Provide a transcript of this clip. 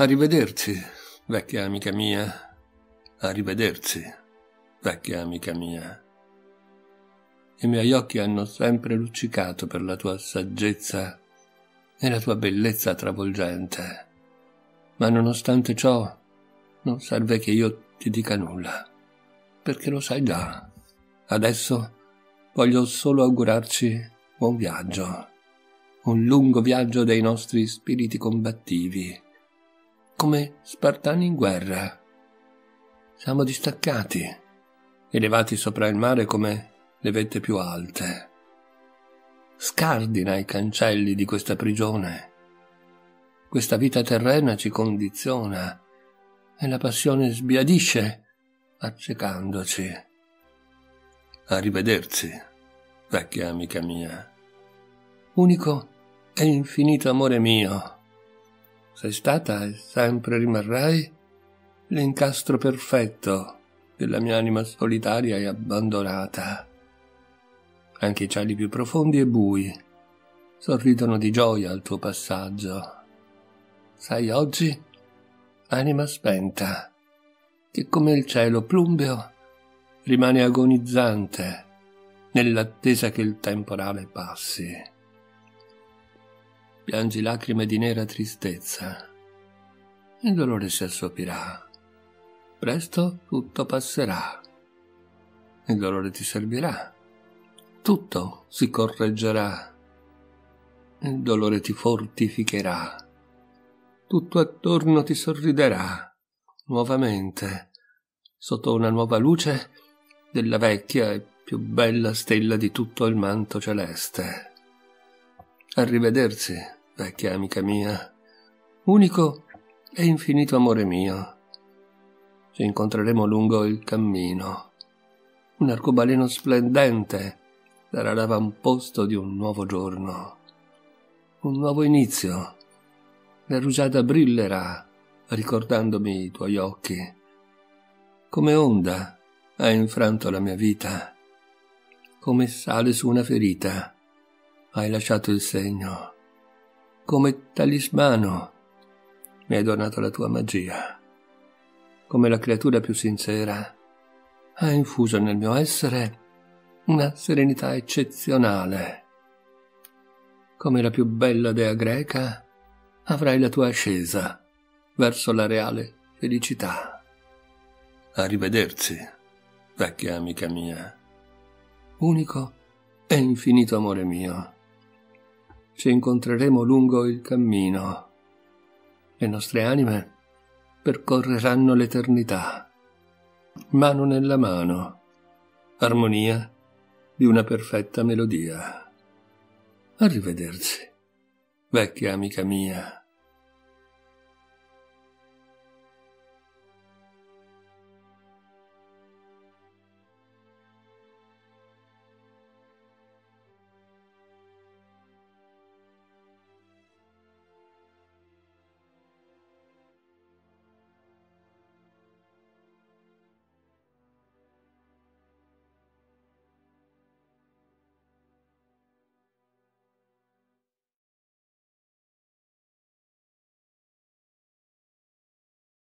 Arrivederci, vecchia amica mia. Arrivederci, vecchia amica mia. I miei occhi hanno sempre luccicato per la tua saggezza e la tua bellezza travolgente. Ma nonostante ciò, non serve che io ti dica nulla, perché lo sai già. Adesso voglio solo augurarci buon viaggio, un lungo viaggio dei nostri spiriti combattivi come spartani in guerra. Siamo distaccati, elevati sopra il mare come le vette più alte. Scardina i cancelli di questa prigione. Questa vita terrena ci condiziona e la passione sbiadisce, accecandoci. Arrivederci, vecchia amica mia. Unico e infinito amore mio sei stata e sempre rimarrai l'incastro perfetto della mia anima solitaria e abbandonata. Anche i cieli più profondi e bui sorridono di gioia al tuo passaggio. Sai oggi, anima spenta, che come il cielo plumbeo rimane agonizzante nell'attesa che il temporale passi piangi lacrime di nera tristezza. Il dolore si assopirà. Presto tutto passerà. Il dolore ti servirà. Tutto si correggerà. Il dolore ti fortificherà. Tutto attorno ti sorriderà. Nuovamente, sotto una nuova luce della vecchia e più bella stella di tutto il manto celeste. Arrivederci vecchia amica mia, unico e infinito amore mio. Ci incontreremo lungo il cammino. Un arcobaleno splendente darà l'avamposto di un nuovo giorno, un nuovo inizio. La rugiada brillerà ricordandomi i tuoi occhi. Come onda hai infranto la mia vita, come sale su una ferita hai lasciato il segno come talismano mi hai donato la tua magia. Come la creatura più sincera, hai infuso nel mio essere una serenità eccezionale. Come la più bella dea greca, avrai la tua ascesa verso la reale felicità. Arrivederci, vecchia amica mia, unico e infinito amore mio ci incontreremo lungo il cammino. Le nostre anime percorreranno l'eternità, mano nella mano, armonia di una perfetta melodia. Arrivederci, vecchia amica mia.